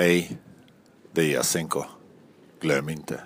Hej, det är Jasenko. Glöm inte.